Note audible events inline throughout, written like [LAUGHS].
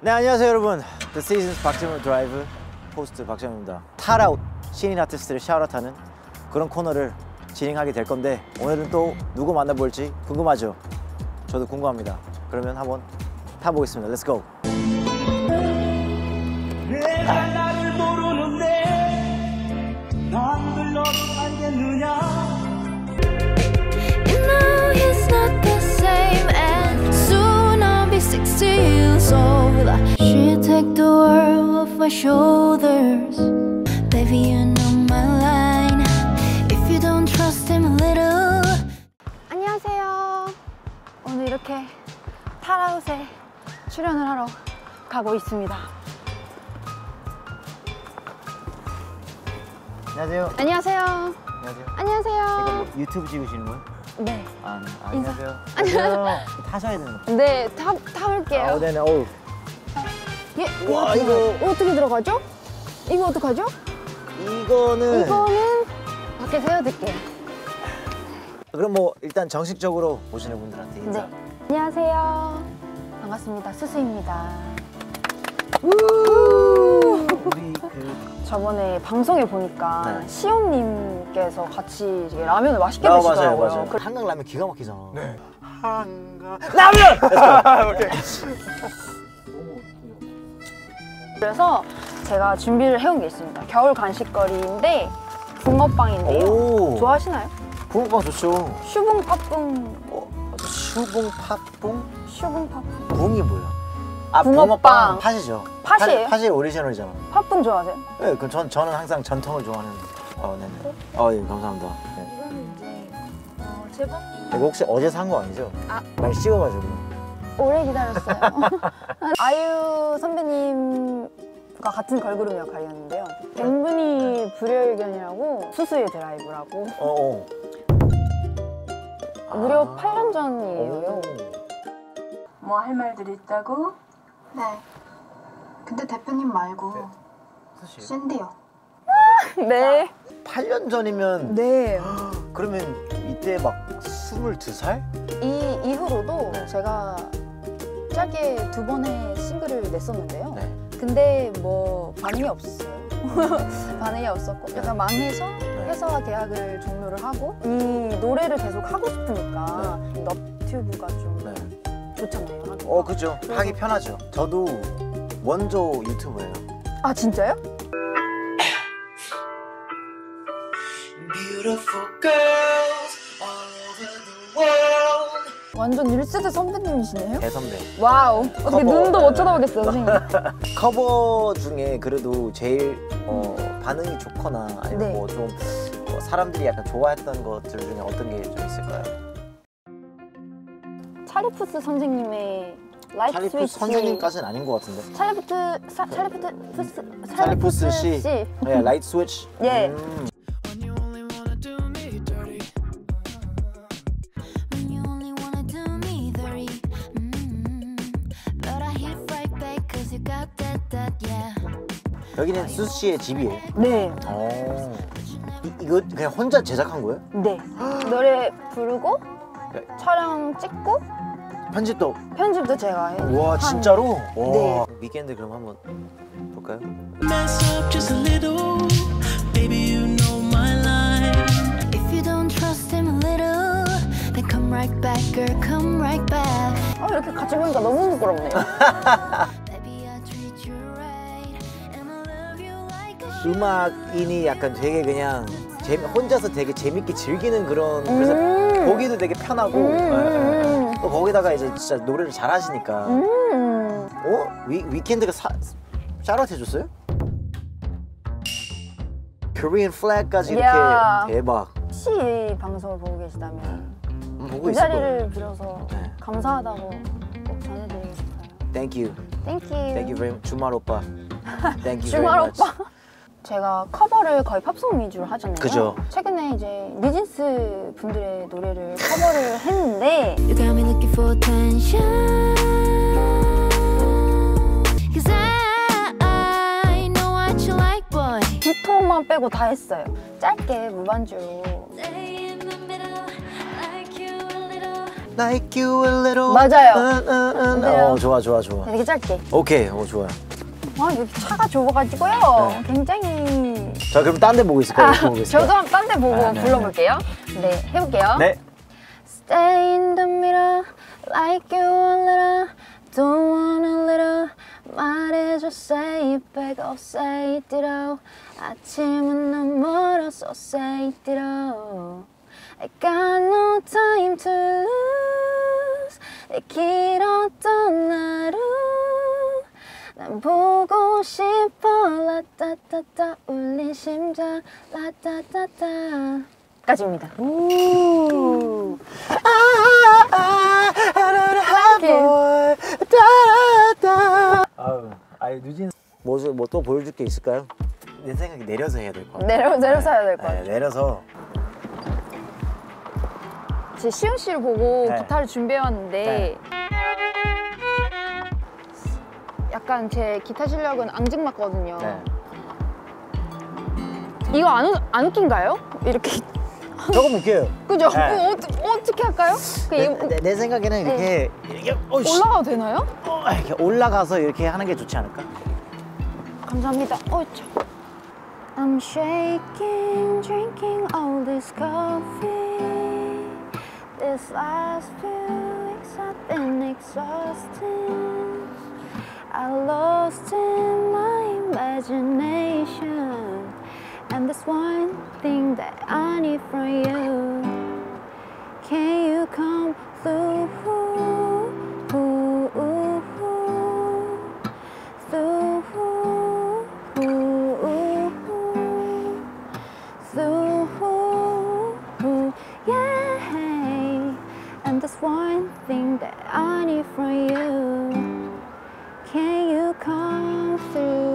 네 안녕하세요 여러분. The Seasons 박재범의 드라이브 호스트 박재범입니다. 타라웃 신인 아티스트를 shout out하는 그런 코너를 진행하게 될 건데 오늘은 또 누구 만나볼지 궁금하죠? 저도 궁금합니다. 그러면 한번 타보겠습니다. 내 She take the world off my shoulders. Baby, you know my line. If you don't trust him a little. 안녕하세요. 오늘 이렇게 탈아웃에 출연을 하러 가고 있습니다. 안녕하세요 안녕하세요. 안녕하세요 안녕하세요. 뭐 유튜브 찍으시는 거예요? 네. 아, 아, 인사. 안녕하세요 안녕하세요 타셔야 되는 거 네, 타, 타볼게요. 아, 네네 어우 예, 와, 이거 이거- 들어가- 어떻게 들어가죠? 이거 어떡하죠? 이거는 이거는 밖에 세워둘게요. 그럼 뭐 일단 정식적으로 보시는 분들한테 인사 네. 안녕하세요. 반갑습니다. 수수입니다. 우리 그 저번에 방송에 보니까 네. 시온님께서 같이 라면을 맛있게 아, 맞아요, 드시더라고요. 맞아요. 그- 한강 라면 기가 막히잖아. 네. 한강 [LAUGHS] [LAUGHS] 그래서 제가 준비를 해온 게 있습니다. 겨울 간식거리인데 붕어빵인데요. 오. 좋아하시나요? 붕어빵 좋죠. 슈붕 팥붕 어, 슈붕 팥붕? 슈붕 팥붕 붕이 뭐야? 아 붕어빵. 팥이죠. 팥이에요? 팥, 이 오리지널이잖아. 팥붕 좋아하세요? 네, 그럼 전 저는 항상 전통을 좋아하는. 어, 네네. 어, 예, 감사합니다. 네. 이거는 이제 어, 제범님 이거 혹시 어제 산 거 아니죠? 아. 많이 식어가지고. 오래 기다렸어요. [LAUGHS] 아이유 선배님과 같은 걸그룹 역할이었는데요. 갱분이 불여일견이라고 수수의 드라이브라고 어, 어. [LAUGHS] 무려 아. 8년 전이에요. 뭐 할 말들 있다고? 네. 근데 대표님 말고 사실 샌디요. [LAUGHS] 네. 8년 전이면 네. [GASPS] 그러면 이때 막 22살? 이 이후로도 네. 제가 짧게 두 번의 싱글을 냈었는데요. 네. 근데 뭐 반응이 없었어요. [LAUGHS] 반응이 없었고 약간 망해서 네. 회사와 계약을 종료를 하고 이 노래를 계속 하고 싶으니까 넙튜브가 좀 네. 좋잖아요. 하기가. 어, 그죠. 하기 편하죠. 저도 원조 유튜버예요. 아 진짜요? 완전 1세대 선배님이시네요. 대선배. Wow. 어떻게 커버. 눈도 못 쳐다보겠어요, 선생님. [LAUGHS] 커버 중에 그래도 제일 어, 반응이 좋거나 아니면 네. 뭐좀 사람들이 약간 좋아했던 것들 중에 어떤 게 좀 있을까요? 찰리푸스 선생님의 Light 찰리푸스 스위치. 선생님까지는 아닌 것 같은데. 찰리푸스 사, 찰리푸스 푸스 찰리푸스 씨. 씨. 네, Light Switch. [LAUGHS] 예. 음. 여기는 수스 씨의 집이에요. 네. 어. 이, 이거 그냥 혼자 제작한 거예요? 네. 노래 부르고 네. 촬영 찍고 편집도. 편집도 제가 해요. 와 한- 진짜로? 와. 네. 위켄드 그럼 한번 볼까요? 어, 이렇게 같이 보니까 너무 부끄럽네요. 음악인이 약간 되게 그냥 재미, 혼자서 되게 재밌게 즐기는 그런 그래서 음. 보기도 되게 편하고 음, 예, 예. 음, 또 거기다가 이제 진짜 노래를 잘 하시니까 음. 어? 위, 위켄드가 사, 샤럿 해줬어요? 코리안 플래그까지 이렇게 이야. 대박 혹시 이 방송을 보고 계시다면 음, 보고 이 거예요 자리를 빌어서 네. 감사하다고 꼭 전해드리고 싶어요. You very much 주말 오빠 you 주말 오빠. 제가 커버를 거의 팝송 위주로 하잖아요. 그죠. 최근에 이제 니진스 분들의 노래를 커버를 했는데 You got me looking for attention. Cause I, I know what you like, boy. 두톤만 빼고 다 했어요. 짧게 무반주로. Like you a little. 맞아요. 음, 음, 음. 어 좋아 좋아 좋아. 이렇게 짧게. 오케이, 어 좋아요. 와 여기 차가 좁아가지고요. 네. 굉장히. 자 그럼 딴 데 보고 있을까요? 아, 보고 있을까요? 저도 한 딴 데 보고 아, 네, 불러볼게요. 네, 해볼게요. 네. Stay in the middle, like you a little. Don't want a little. 말해줘, say it back, oh say it ditto. 아침은 너무 멀어서 say it ditto. I got no time to lose. 내 길었던 하루. 난 보고 싶어, 라따따따 울린 심장, 라따따따. 까지입니다. 오. 아유, 아유 누진 뭐또 뭐또 보여줄 게 있을까요? 내 생각에 내려서 해야 될 것 같아요. 내려 내려서 해야 될것 네, 같아요. 내려서 제 시훈 씨를 보고 네. 기타를 준비해 왔는데 네. 약간 제 기타 실력은 앙증맞거든요. 네. 이거 안, 웃- 안 웃긴가요? 이렇게 조금 웃겨요. 그죠? 네. 어, 어, 어떻게 할까요? 그 내, 이거 내, 내 생각에는 이렇게 이렇게 어이씨, 올라가도 되나요? 어, 이렇게 올라가서 이렇게 하는 게 좋지 않을까? 감사합니다. 어, 참. I'm shaking, drinking all this coffee. This last few weeks have been exhausting. I lost in my imagination. And there's one thing that I need from you. Can you come through? through, yeah. And there's one thing that I need from you. Can you come through?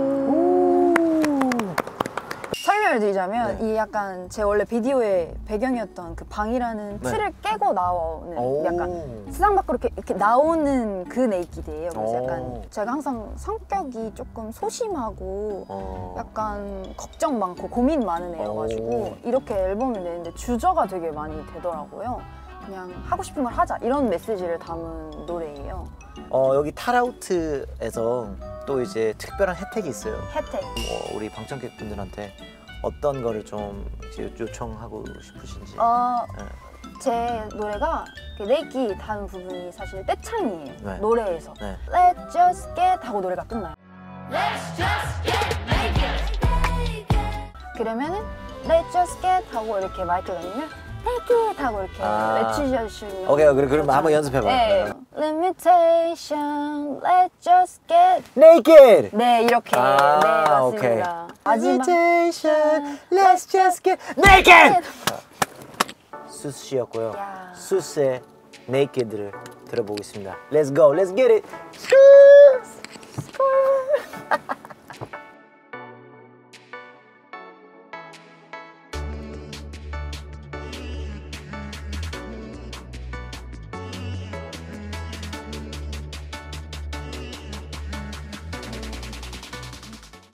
설명을 드리자면 네. 이 약간 제 원래 비디오의 배경이었던 그 방이라는 네. 틀을 깨고 나오는 오. 약간 세상 밖으로 이렇게, 이렇게 나오는 그 Naked예요. 그래서 오. 약간 제가 항상 성격이 조금 소심하고 어. 약간 걱정 많고 고민 많은 애여가지고 오. 이렇게 앨범을 내는데 주저가 되게 많이 되더라고요. 그냥 하고 싶은 걸 하자 이런 메시지를 담은 노래예요. 어, 여기 타라우트에서 또 이제 특별한 혜택이 있어요. 혜택. 뭐 우리 방청객분들한테 어떤 거를 좀 요청하고 싶으신지. 어, 네. 제 노래가 그 네이키 다는 부분이 사실 떼창이에요. 네. 노래에서. 네. Let's just get 하고 노래가 끝나요. 그러면은 Let's just get 하고 이렇게 마이크를 넣으면 헬킷 하고 이렇게 아. 외치셔주시면 오케이 그래 그럼 한번 연습해봐 네. Limitation, let's just get Naked 네 이렇게 아, 네 맞습니다 오케이. 마지막 Limitation, let's just get Naked 수스 씨였고요 야. 수스의 Naked를 들어보겠습니다 Let's go, let's get it Score! Score!